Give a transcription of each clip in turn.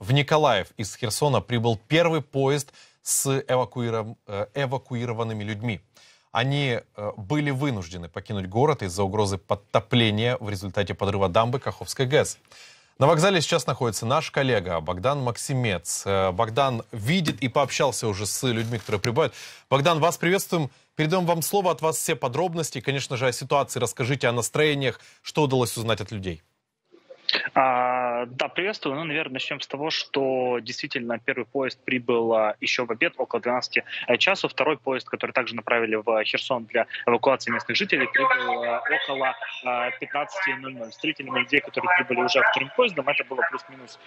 В Николаев из Херсона прибыл первый поезд с эвакуиров... Э, эвакуированными людьми. Они э, были вынуждены покинуть город из-за угрозы подтопления в результате подрыва дамбы Каховской ГЭС. На вокзале сейчас находится наш коллега Богдан Максимец. Э, Богдан видит и пообщался уже с людьми, которые прибывают. Богдан, вас приветствуем. Передаем вам слово от вас все подробности. Конечно же, о ситуации расскажите, о настроениях, что удалось узнать от людей. А, да, приветствую. Ну, наверное, начнем с того, что действительно первый поезд прибыл а, еще в обед, около 12 э, часов. Второй поезд, который также направили в Херсон для эвакуации местных жителей, прибыл а, около 15.00. Встретили мы людей, которые прибыли уже вторым поездом. Это было плюс-минус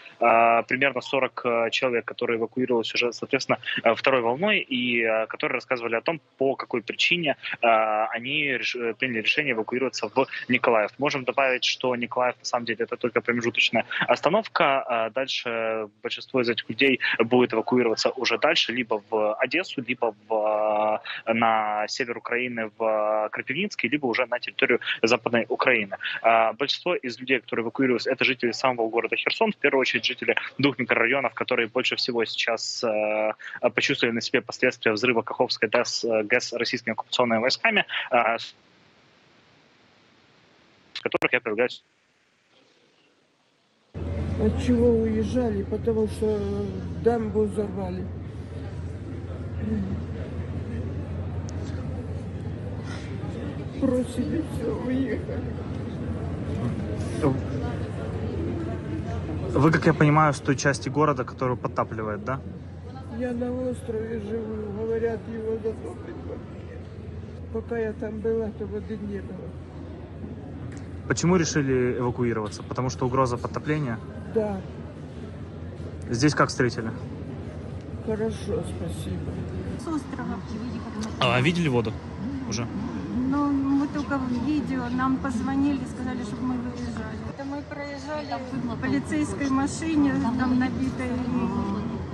примерно 40 э, человек, которые эвакуировались уже, соответственно, э, второй волной, и которые рассказывали о том, по какой причине они приняли решение эвакуироваться в Николаев. Можем добавить, что Николаев, на самом деле, это только промежуточная остановка. А дальше большинство из этих людей будет эвакуироваться уже дальше, либо в Одессу, либо в, на север Украины, в Крапивницкий, либо уже на территорию Западной Украины. А большинство из людей, которые эвакуировались, это жители самого города Херсон, в первую очередь жители двух микрорайонов, которые больше всего сейчас э, почувствовали на себе последствия взрыва Каховской ГЭС, ГЭС российскими оккупационными войсками, э, в которых я появляюсь от чего уезжали? Потому что дамбу взорвали. Просили все уехать. Вы, как я понимаю, с той части города, которую подтапливает, да? Я на острове живу. Говорят, его затопит. Пока я там была, то воды не было. Почему решили эвакуироваться? Потому что угроза подтопления? Да. Здесь как встретили? Хорошо, спасибо. С острова. А видели воду уже? Ну, мы только в видео, нам позвонили, сказали, чтобы мы выезжали. Это мы проезжали в полицейской машине, там набитой,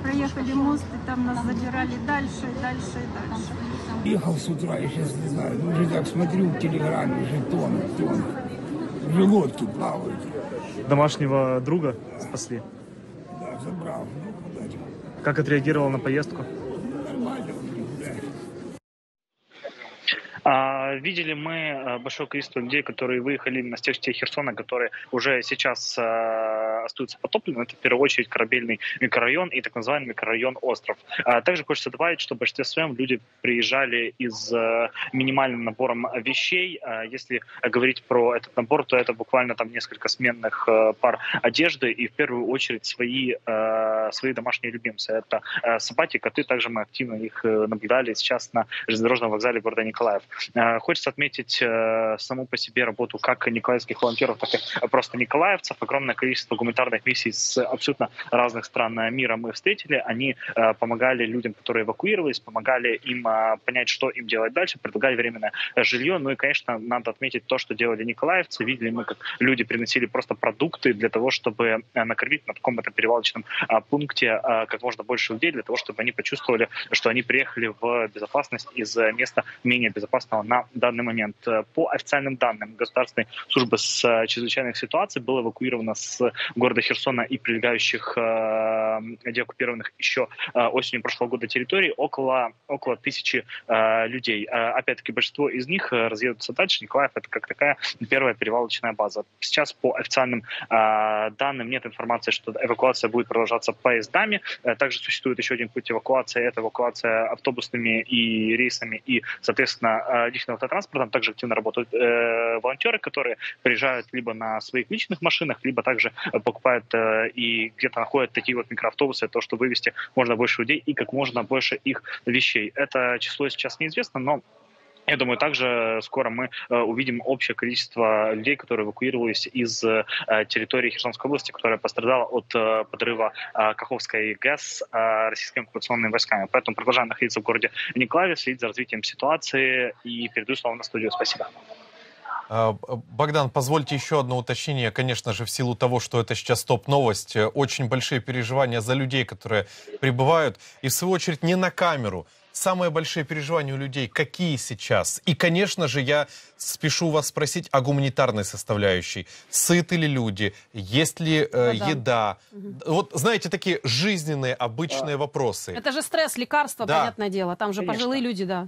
проехали мост, и там нас забирали дальше, дальше, и дальше. Ехал с утра, я сейчас не знаю, ну, уже так смотрю в телеграме, уже тонут, тонут. Уже лодки плавают. Домашнего друга спасли? Да, забрал. Как отреагировал на поездку? А, видели мы э, большое количество людей, которые выехали именно с тех частей Херсона, которые уже сейчас э, остаются потоплены. Это в первую очередь корабельный микрорайон и так называемый микрорайон Остров. А также хочется добавить, что в большинстве своем люди приезжали из э, минимальным набором вещей. А если говорить про этот набор, то это буквально там несколько сменных пар одежды и в первую очередь свои, свои домашние любимцы. Это собаки, коты. Также мы активно их наблюдали сейчас на железнодорожном вокзале города Николаев. Э, хочется отметить э, саму по себе работу как николаевских волонтеров, так и просто николаевцев. Огромное количество гуманитарных миссий с абсолютно разных стран мира мы встретили. Они э, помогали людям, которые эвакуировались, помогали им понять, что им делать дальше, предлагали временное жилье. Ну и, конечно, надо отметить то, что делали николаевцы. Видели мы, как люди приносили просто продукты для того, чтобы накормить на таком-то перевалочном пункте как можно больше людей, для того, чтобы они почувствовали, что они приехали в безопасность из места менее безопасного на данный момент. Э, по официальным данным Государственной службы с э, чрезвычайных ситуаций было эвакуировано с города Херсона и прилегающих э, деоккупированных еще осенью прошлого года территорий около, около тысячи людей. Опять-таки, большинство из них разъедутся дальше. Николаев — это как такая первая перевалочная база. Сейчас по официальным данным нет информации, что эвакуация будет продолжаться поездами. Также существует еще один путь эвакуации. Это эвакуация автобусными и рейсами и, соответственно, личным автотранспортом также активно работают э, волонтеры, которые приезжают либо на своих личных машинах, либо также покупают э, и где-то находят такие вот микроавтобусы, то, что вывести можно больше людей и как можно больше их вещей. Это число сейчас неизвестно, но я думаю, также скоро мы э, увидим общее количество людей, которые эвакуировались из э, территории Херсонской области, которая пострадала от подрыва Каховской ГЭС российскими оккупационными войсками. Поэтому продолжаем находиться в городе Николаеве, следить за развитием ситуации и передаю слово на студию. Спасибо. А, Богдан, позвольте еще одно уточнение. Конечно же, в силу того, что это сейчас топ-новость, э, очень большие переживания за людей, которые прибывают. И в свою очередь не на камеру. Самые большие переживания у людей какие сейчас? И, конечно же, я спешу вас спросить о гуманитарной составляющей. Сыты ли люди? Есть ли э, да. еда? Вот, знаете, такие жизненные, обычные вопросы. Это же стресс, лекарства, Да. понятное дело. Там же Конечно. пожилые люди, да.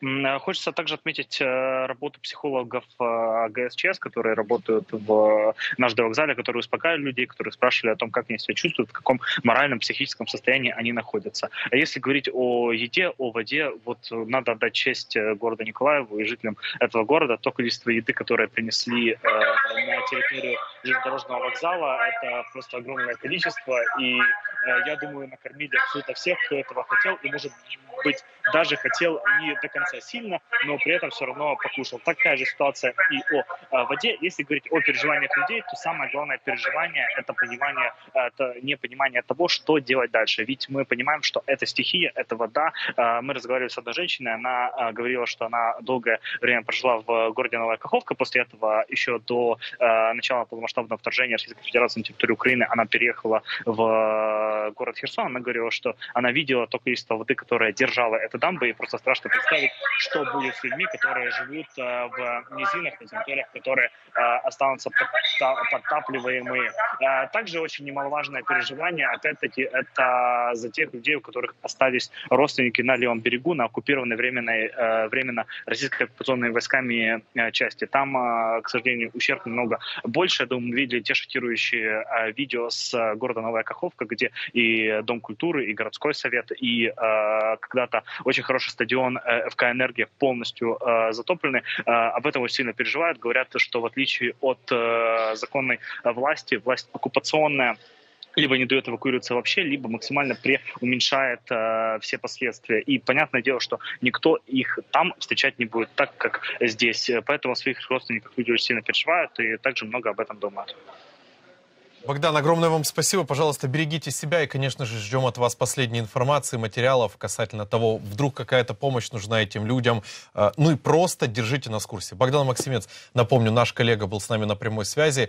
Э, Хочется также отметить э, работу психологов э, ГСЧС, которые работают в наш вокзале, которые успокаивали людей, которые спрашивали о том, как они себя чувствуют, в каком моральном, психическом состоянии они находятся. А если говорить о еде, о воде, вот надо отдать честь города Николаеву и жителям этого города. То количество еды, которое принесли на территорию железнодорожного вокзала, это просто огромное количество. И э, я думаю, накормили абсолютно всех, кто этого хотел, и, может быть, даже хотел не до конца сильно, но при этом все равно покушал. Такая же ситуация и о э, воде. Если говорить о переживаниях людей, то самое главное переживание – это понимание, э, это непонимание того, что делать дальше. Ведь мы понимаем, что это стихия, это вода. Мы разговаривали с одной женщиной, она говорила, что она долгое время прожила в городе Новая Каховка. После этого, еще до начала полномасштабного вторжения Российской Федерации на территорию Украины, она переехала в э, город Херсон. Она говорила, что она видела то количество воды, которое держала эта дамба, и просто страшно представить, что будет с людьми, которые живут э, в низинах, на территориях, которые э, останутся подта- подтапливаемые. Также очень немаловажное переживание, опять-таки, это за тех людей, у которых остались родственники на левом берегу, на оккупированной временной, временно российской оккупационными войсками части. Там, к сожалению, ущерб намного больше. Я думаю, мы видели те шокирующие э, видео с э, города Новая Каховка, где и Дом культуры, и городской совет, и э, когда-то очень хороший стадион э, ФК «Энергия» полностью э, затоплены. Э, об этом очень сильно переживают. Говорят, что в отличие от э, законной власти, власть оккупационная либо не дает эвакуироваться вообще, либо максимально преуменьшает э, все последствия. И понятное дело, что никто их там встречать не будет так, как здесь. Поэтому своих родственниках люди очень сильно переживают и также много об этом думают. Богдан, огромное вам спасибо. Пожалуйста, берегите себя и, конечно же, ждем от вас последней информации, материалов касательно того, вдруг какая-то помощь нужна этим людям. Э, Ну и просто держите нас в курсе. Богдан Максимец, напомню, наш коллега был с нами на прямой связи.